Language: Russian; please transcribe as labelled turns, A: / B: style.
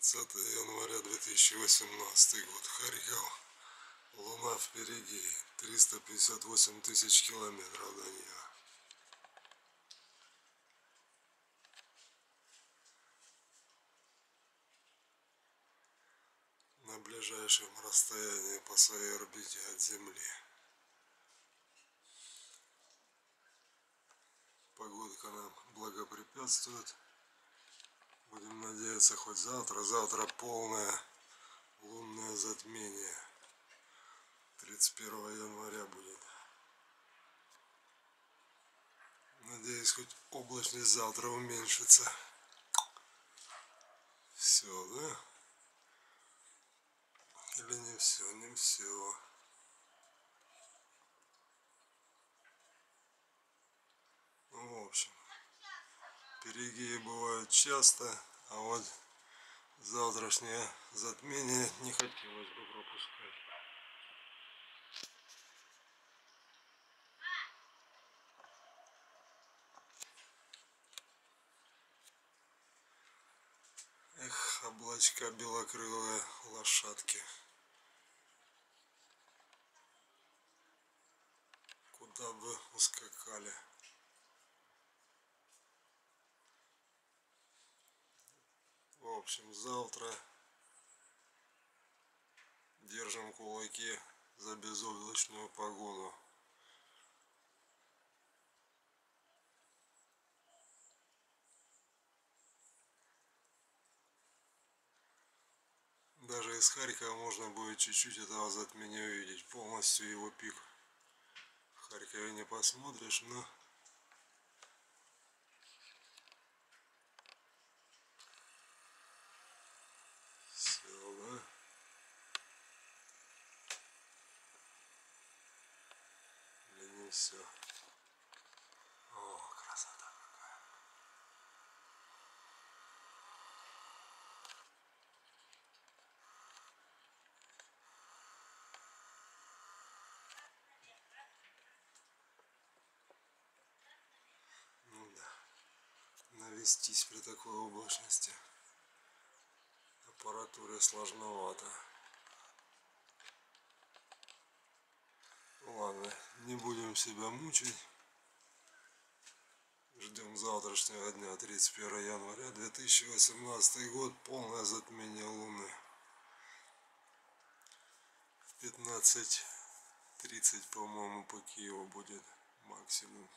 A: 30 января 2018 год. Харьков. Луна впереди. 358 тысяч километров до нее. На ближайшем расстоянии по своей орбите от Земли. Погодка нам благопрепятствует. Будем надеяться хоть завтра. Завтра полное лунное затмение. 31 января будет. Надеюсь, хоть облачность завтра уменьшится. Все, да? Или не все, не все. Ну, в общем, перегибы бывают часто, а вот завтрашнее затмение не хотелось бы пропускать. Эх, облачка белокрылые лошадки. Куда бы ускакали. Общем, завтра держим кулаки за безоблачную погоду. Даже из Харькова можно будет чуть-чуть этого затмения увидеть, полностью его пик. В Харькове не посмотришь, но все, да? Не все? О, красота какая. Ну да, навестись при такой облачности аппаратуре сложновато. Ладно, не будем себя мучить. Ждем завтрашнего дня, 31 января 2018 год, полное затмение Луны. В 15.30, по-моему, по Киеву будет максимум.